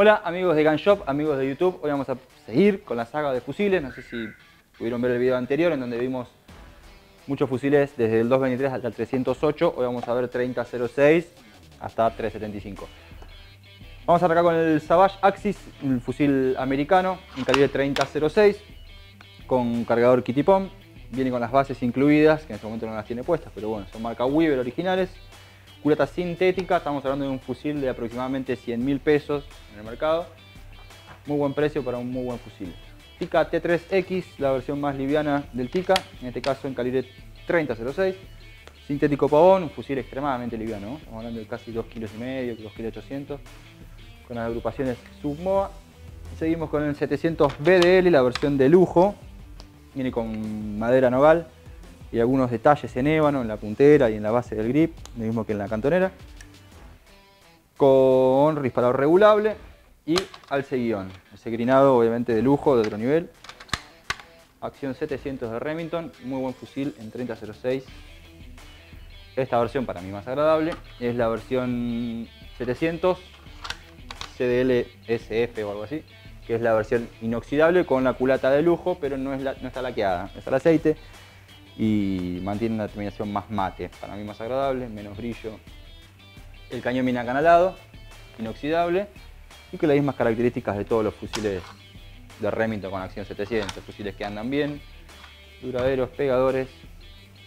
Hola amigos de Gun Shop, amigos de YouTube, hoy vamos a seguir con la saga de fusiles, no sé si pudieron ver el video anterior en donde vimos muchos fusiles desde el 223 hasta el 308, hoy vamos a ver 3006 hasta 375. Vamos a arrancar con el Savage Axis, un fusil americano en calibre 3006 con cargador Kitty Pom, viene con las bases incluidas, que en este momento no las tiene puestas, pero bueno, son marca Weaver originales culata sintética, estamos hablando de un fusil de aproximadamente 100 mil pesos en el mercado. Muy buen precio para un muy buen fusil. Tika T3X, la versión más liviana del Tika, en este caso en calibre 3006. Sintético pavón, un fusil extremadamente liviano, estamos hablando de casi 2 kilos y medio, 2 kilos 800, con las agrupaciones Submoa. Seguimos con el 700 BDL, la versión de lujo, viene con madera nogal, y algunos detalles en ébano, en la puntera y en la base del grip, lo mismo que en la cantonera. Con disparador regulable y alce guion. Ese grinado obviamente de lujo, de otro nivel. Acción 700 de Remington, muy buen fusil en 3006. Esta versión para mí más agradable es la versión 700 CDL SF o algo así, que es la versión inoxidable con la culata de lujo, pero no, es no está laqueada, es el aceite y mantiene una terminación más mate, para mí más agradable, menos brillo. El cañón viene acanalado, inoxidable y con las mismas características de todos los fusiles de Remington con acción 700, fusiles que andan bien, duraderos, pegadores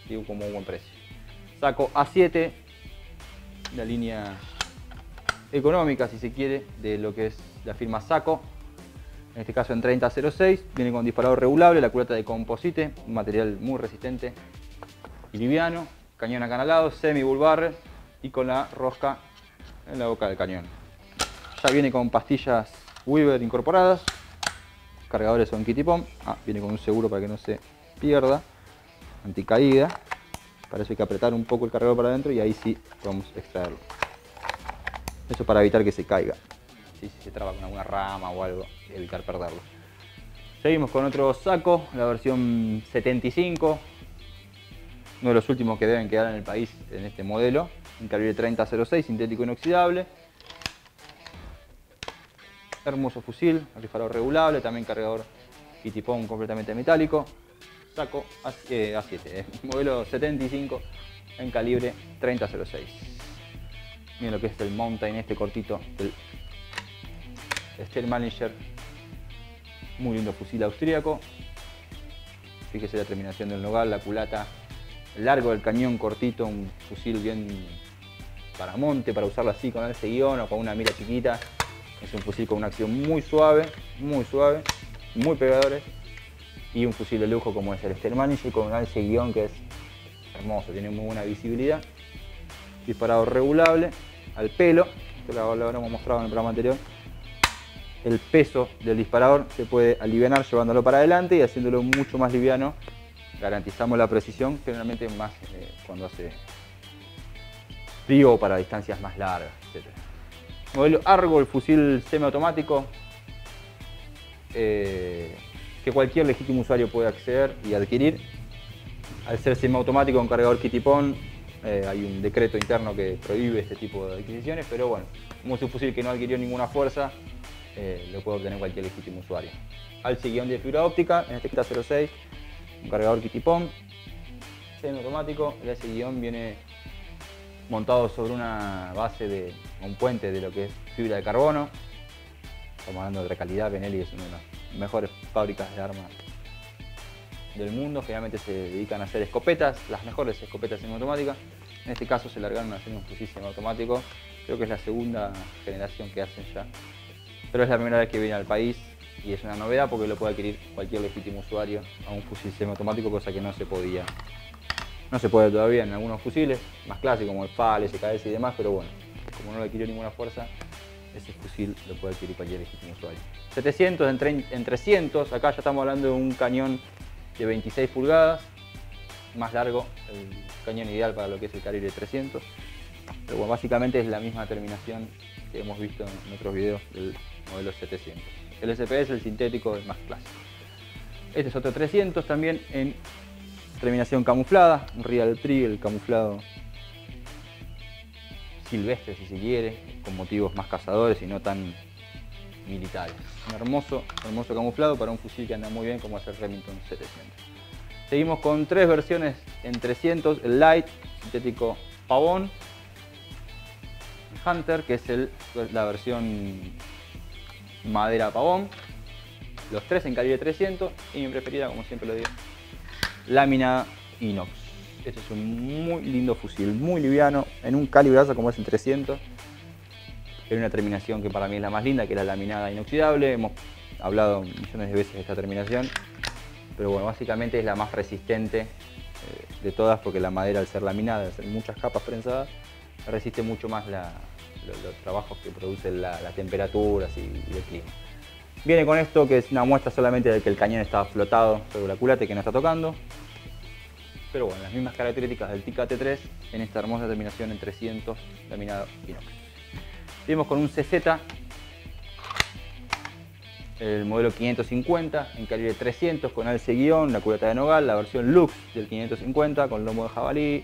y como un buen precio. Saco A7, la línea económica si se quiere, de lo que es la firma Saco, en este caso en 3006, viene con disparador regulable, la culata de composite, un material muy resistente y liviano, cañón acanalado, semi bullbar y con la rosca en la boca del cañón. Ya viene con pastillas Weaver incorporadas, cargadores son Kitty Pom, ah, viene con un seguro para que no se pierda, anticaída, para eso hay que apretar un poco el cargador para adentro y ahí sí vamos a extraerlo. Eso para evitar que se caiga si se traba con alguna rama o algo, evitar perderlo. Seguimos con otro saco, la versión 75, uno de los últimos que deben quedar en el país en este modelo, un calibre 3006, sintético inoxidable. Hermoso fusil, disparador regulable, también cargador y tipón completamente metálico. Saco A7, A7 eh, modelo 75 en calibre 3006. Miren lo que es el mountain este cortito Manager, muy lindo fusil austríaco. Fíjese la terminación del nogal, la culata, largo del cañón cortito, un fusil bien para monte, para usarlo así con alce guion o con una mira chiquita. Es un fusil con una acción muy suave, muy suave, muy pegadores. Y un fusil de lujo como es el Manager con un alce guion que es hermoso, tiene muy buena visibilidad. Disparado regulable, al pelo, esto lo habremos mostrado en el programa anterior el peso del disparador se puede aliviar llevándolo para adelante y haciéndolo mucho más liviano. Garantizamos la precisión, generalmente más eh, cuando hace frío para distancias más largas, etc. Modelo Argo, el fusil semiautomático eh, que cualquier legítimo usuario puede acceder y adquirir. Al ser semiautomático con cargador Kitipón, eh, hay un decreto interno que prohíbe este tipo de adquisiciones, pero bueno, como es un fusil que no adquirió ninguna fuerza, eh, lo puede obtener cualquier legítimo usuario. Alce guion de fibra óptica, en este caso 06, un cargador Kitipom, automático, el alce guion viene montado sobre una base de un puente de lo que es fibra de carbono. Estamos hablando de otra calidad, Benelli es una de las mejores fábricas de armas del mundo. Generalmente se dedican a hacer escopetas, las mejores escopetas semiautomáticas. En este caso se largaron a hacer un fusil semiautomático. Creo que es la segunda generación que hacen ya pero es la primera vez que viene al país y es una novedad porque lo puede adquirir cualquier legítimo usuario a un fusil semiautomático, cosa que no se podía. No se puede todavía en algunos fusiles más clásicos como el FAL, SKS y demás, pero bueno, como no le adquirió ninguna fuerza, ese fusil lo puede adquirir cualquier legítimo usuario. 700 en, 300, acá ya estamos hablando de un cañón de 26 pulgadas, más largo, el cañón ideal para lo que es el calibre 300. Pero bueno, básicamente es la misma terminación que hemos visto en otros videos del modelo 700. El SPS, el sintético, es más clásico. Este es otro 300 también en terminación camuflada, un Real Tree, el camuflado silvestre si se quiere, con motivos más cazadores y no tan militares. Un hermoso, hermoso camuflado para un fusil que anda muy bien como es el Remington 700. Seguimos con tres versiones en 300, el Light, sintético pavón, Hunter, que es la versión madera pavón, los tres en calibre 300 y mi preferida, como siempre lo digo, lámina inox. Este es un muy lindo fusil, muy liviano, en un calibrazo como es el 300. En una terminación que para mí es la más linda, que es la laminada inoxidable. Hemos hablado millones de veces de esta terminación, pero bueno, básicamente es la más resistente eh, de todas porque la madera al ser laminada, al ser muchas capas prensadas, resiste mucho más los, trabajos que producen las temperaturas y el clima. Viene con esto que es una muestra solamente de que el cañón está flotado sobre la culata que no está tocando. Pero bueno, las mismas características del TICA T3 en esta hermosa terminación en 300 laminado inox. Seguimos con un CZ, el modelo 550 en calibre 300 con alce guion, la culata de nogal, la versión Lux del 550 con lomo de jabalí,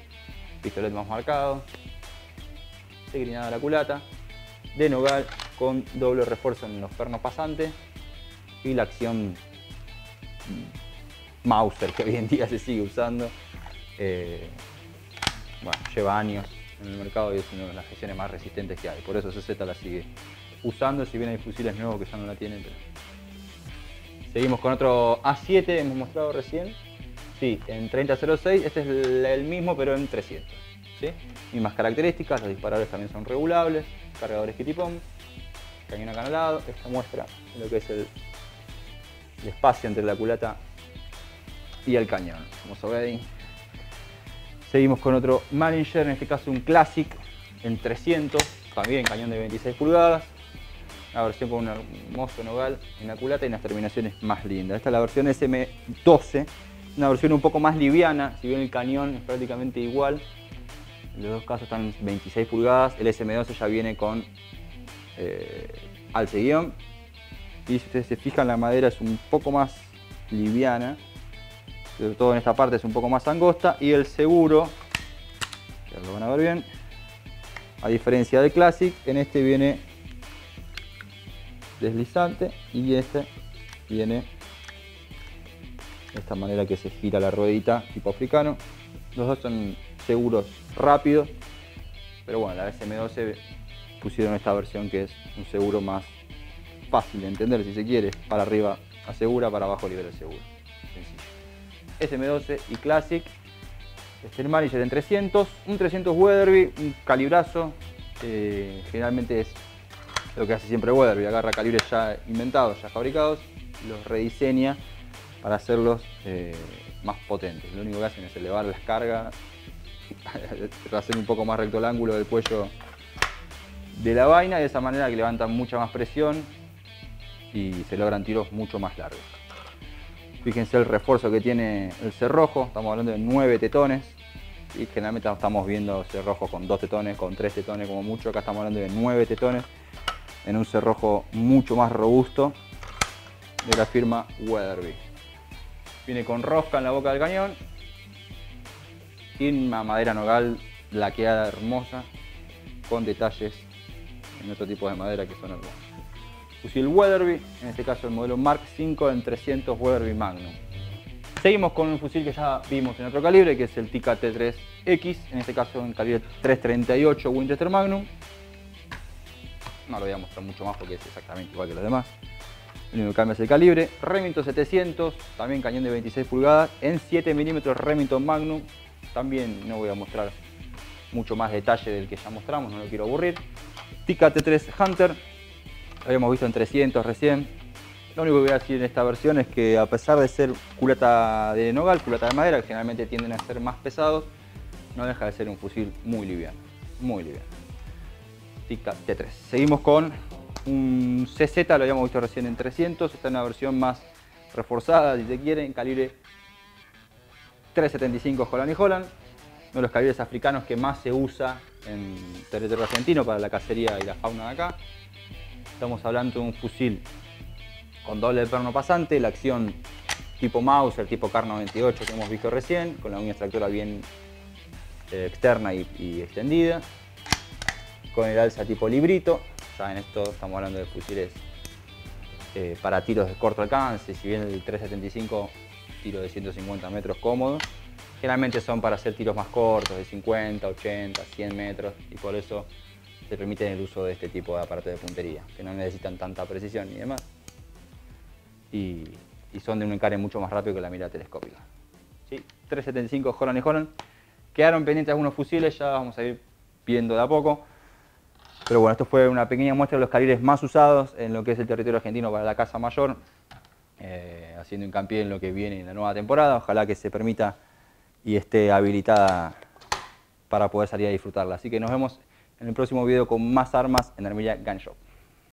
pistolet más marcado, segrinada la culata, de nogal con doble refuerzo en los pernos pasantes y la acción Mauser que hoy en día se sigue usando. Eh, bueno, lleva años en el mercado y es una de las gestiones más resistentes que hay. Por eso CZ la sigue usando, si bien hay fusiles nuevos que ya no la tienen. Seguimos con otro A7, hemos mostrado recién. Sí, en 3006, este es el mismo pero en 300. Mismas características, los disparadores también son regulables, cargadores kitipom, cañón acanalado. Esta muestra lo que es el espacio entre la culata y el cañón, como sabéis. Seguimos con otro Manager, en este caso un Classic en 300, también cañón de 26 pulgadas. La versión con un hermoso nogal en la culata y unas terminaciones más lindas. Esta es la versión SM12, una versión un poco más liviana, si bien el cañón es prácticamente igual. Los dos casos están 26 pulgadas, el SM12 ya viene con eh, alce guion y si ustedes se fijan la madera es un poco más liviana, sobre todo en esta parte es un poco más angosta y el seguro, ya lo van a ver bien, a diferencia del Classic, en este viene deslizante y este viene de esta manera que se gira la ruedita tipo africano. Los dos son seguros rápidos, pero bueno, la SM12 pusieron esta versión que es un seguro más fácil de entender si se quiere. Para arriba asegura, para abajo libera el seguro. Sencillo. SM12 y Classic. Este el Manager en 300. Un 300 Weatherby, un calibrazo. generalmente es lo que hace siempre Weatherby. Agarra calibres ya inventados, ya fabricados. Los rediseña para hacerlos eh, más potentes. Lo único que hacen es elevar las cargas. hacer un poco más recto el ángulo del cuello de la vaina de esa manera que levantan mucha más presión y se logran tiros mucho más largos. Fíjense el refuerzo que tiene el cerrojo, estamos hablando de 9 tetones y generalmente estamos viendo cerrojos con 2 tetones, con 3 tetones como mucho, acá estamos hablando de 9 tetones en un cerrojo mucho más robusto de la firma Weatherby. Viene con rosca en la boca del cañón una madera nogal laqueada hermosa con detalles en otro tipo de madera que son hermosos fusil Weatherby, en este caso el modelo Mark V en 300 Weatherby Magnum. Seguimos con un fusil que ya vimos en otro calibre, que es el Tikka T3X, en este caso en calibre 338 Winchester Magnum. No lo voy a mostrar mucho más porque es exactamente igual que los demás. El único que cambia es el calibre. Remington 700, también cañón de 26 pulgadas, en 7 milímetros Remington Magnum. También no voy a mostrar mucho más detalle del que ya mostramos, no lo quiero aburrir. Tikka T3 Hunter, habíamos visto en 300 recién. Lo único que voy a decir en esta versión es que a pesar de ser culata de nogal, culata de madera, que generalmente tienden a ser más pesados, no deja de ser un fusil muy liviano, muy liviano. Tica T3. Seguimos con un CZ, lo habíamos visto recién en 300, esta es una versión más reforzada, si se quiere, en calibre 375 Holland y Holland, uno de los calibres africanos que más se usa en territorio argentino para la cacería y la fauna de acá. Estamos hablando de un fusil con doble perno pasante, la acción tipo Mauser, tipo Car 98 que hemos visto recién, con la uña extractora bien eh, externa y, extendida, con el alza tipo librito, ya en esto estamos hablando de fusiles eh, para tiros de corto alcance, si bien el 375 tiro de 150 metros cómodo, generalmente son para hacer tiros más cortos, de 50, 80, 100 metros, y por eso se permite el uso de este tipo de aparatos de puntería, que no necesitan tanta precisión y demás. Y, son de un encare mucho más rápido que la mira telescópica. ¿Sí? 375 Holland y Holland. Quedaron pendientes algunos fusiles, ya vamos a ir viendo de a poco. Pero bueno, esto fue una pequeña muestra de los calibres más usados en lo que es el territorio argentino para la Casa Mayor, eh, haciendo hincapié en lo que viene en la nueva temporada. Ojalá que se permita y esté habilitada para poder salir a disfrutarla. Así que nos vemos en el próximo video con más armas en Armilla Gun Shop.